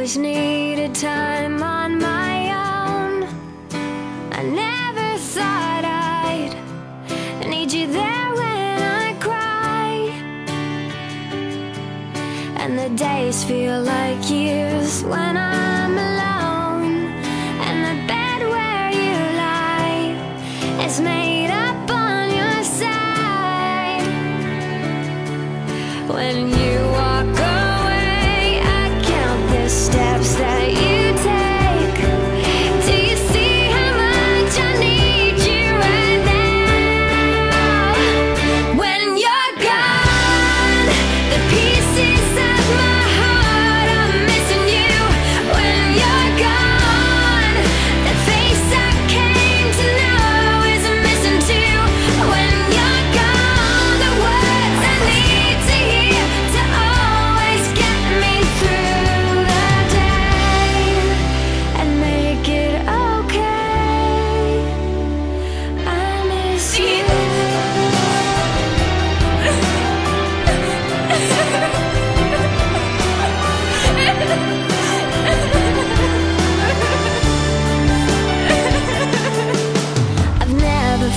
always needed time on my own. I never thought I'd need you there when I cry. And the days feel like years when I'm alone. And the bed where you lie is made up on your side. When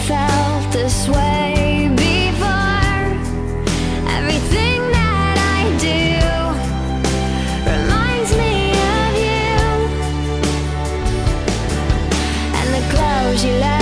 felt this way before. Everything that I do Reminds me of you. And the clothes you love